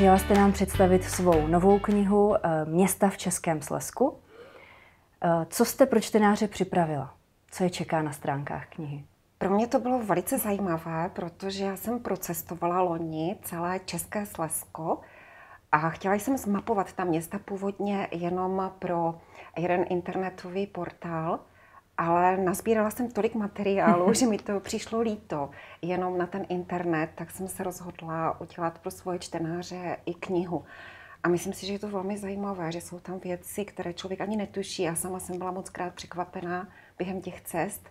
přijala jste nám představit svou novou knihu eh, Města v Českém Slesku. Eh, co jste pro čtenáře připravila? Co je čeká na stránkách knihy? Pro mě to bylo velice zajímavé, protože já jsem procestovala loni celé České Slesko a chtěla jsem zmapovat ta města původně jenom pro jeden internetový portál, ale nazbírala jsem tolik materiálu, že mi to přišlo líto jenom na ten internet, tak jsem se rozhodla udělat pro svoje čtenáře i knihu. A myslím si, že je to velmi zajímavé, že jsou tam věci, které člověk ani netuší. Já sama jsem byla moc krát překvapená během těch cest,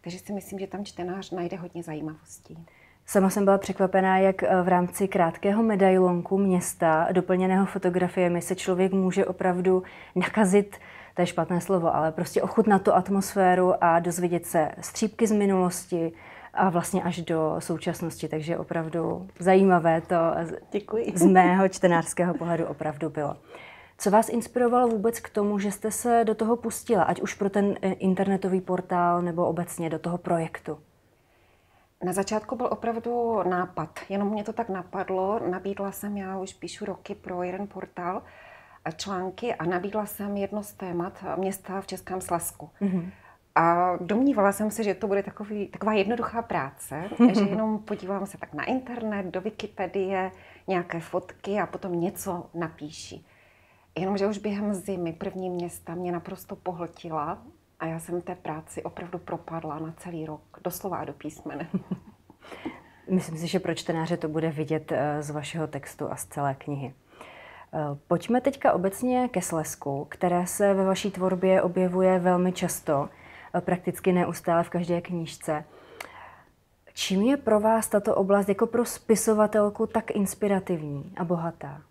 takže si myslím, že tam čtenář najde hodně zajímavostí. Sama jsem byla překvapená, jak eh, v rámci krátkého medailonku města, doplněného fotografiemi, se člověk může opravdu nakazit to je špatné slovo, ale prostě ochutnat tu atmosféru a dozvědět se střípky z minulosti a vlastně až do současnosti. Takže opravdu zajímavé to Děkuji. z mého čtenářského pohledu opravdu bylo. Co vás inspirovalo vůbec k tomu, že jste se do toho pustila, ať už pro ten eh, internetový portál nebo obecně do toho projektu? Na začátku byl opravdu nápad, jenom mě to tak napadlo. Nabídla jsem, já už píšu roky pro jeden portál, články a nabídla jsem jedno z témat města v Českém Slazsku. Mm-hmm. A domnívala jsem se, že to bude takový, taková jednoduchá práce, že jenom podívám se tak na internet, do Wikipedie, nějaké fotky a potom něco napíši. Jenomže už během zimy první města mě naprosto pohltila a já jsem té práci opravdu propadla na celý rok, doslova a do písmene. Myslím si, že pro čtenáře to bude vidět eh, z vašeho textu a z celé knihy. Eh, pojďme teďka obecně ke Slesku, které se ve vaší tvorbě objevuje velmi často, eh, prakticky neustále v každé knížce. Čím je pro vás tato oblast jako pro spisovatelku tak inspirativní a bohatá?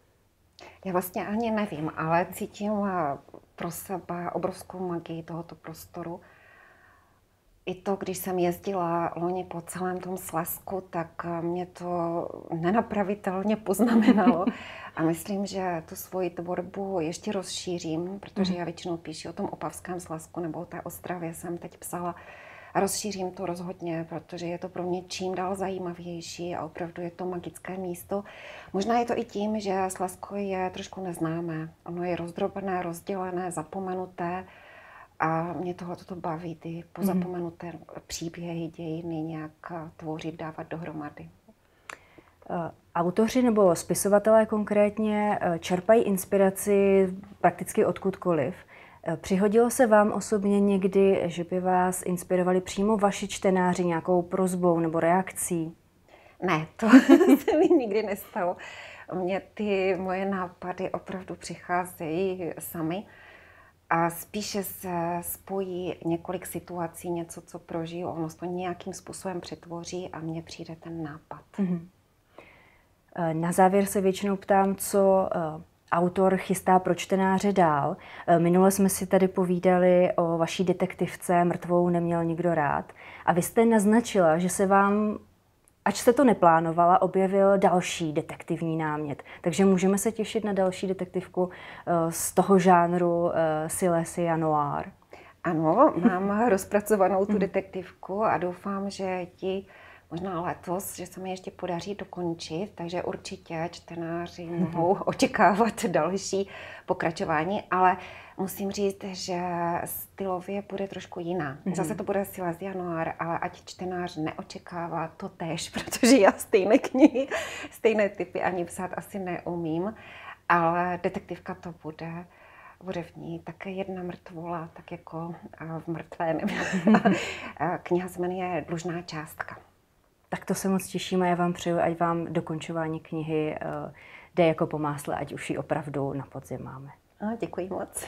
Já vlastně ani nevím, ale cítím eh, pro sebe obrovskou magii tohoto prostoru. I to, když jsem jezdila loni po celém tom Slesku, tak mě to nenapravitelně poznamenalo. A myslím, že tu svoji tvorbu ještě rozšířím, protože mhm. já většinou píšu o tom Opavském Slesku nebo o té Ostravě jsem teď psala. A rozšířím to rozhodně, protože je to pro mě čím dál zajímavější a opravdu je to magické místo. Možná je to i tím, že Slasko je trošku neznámé. Ono je rozdrobené, rozdělené, zapomenuté a mě tohle to baví, ty pozapomenuté mm. příběhy, dějiny nějak tvořit, dávat dohromady. Eh, autoři nebo spisovatelé konkrétně eh, čerpají inspiraci prakticky odkudkoliv. Eh, přihodilo se vám osobně někdy, že by vás inspirovali přímo vaši čtenáři nějakou prozbou nebo reakcí? Ne, to se mi nikdy nestalo. Mně ty moje nápady opravdu přicházejí sami a spíše se spojí několik situací, něco, co prožiju, ono to nějakým způsobem přetvoří a mně přijde ten nápad. Mm-hmm. Na závěr se většinou ptám, co eh, autor chystá pro čtenáře dál. Eh, minule jsme si tady povídali o vaší detektivce Mrtvou neměl nikdo rád. A vy jste naznačila, že se vám, ač jste to neplánovala, objevil další detektivní námět. Takže můžeme se těšit na další detektivku z toho žánru Silesia Noir. Ano, mám rozpracovanou tu detektivku a doufám, že ti možná letos, že se mi ještě podaří dokončit, takže určitě čtenáři mhm. mohou očekávat další pokračování, ale musím říct, že stylově bude trošku jiná. Mhm. Zase to bude Silesia Noir, ale ať čtenář neočekává to tež, protože já stejné knihy, stejné typy ani psát asi neumím, ale detektivka to bude bude v ní také jedna mrtvola, tak jako v mrtvé. Kniha se jmenuje Dlužná částka. Tak to se moc těšíme. Já vám přeju, ať vám dokončování knihy eh, jde jako po másle, ať už ji opravdu na podzim máme. A děkuji moc.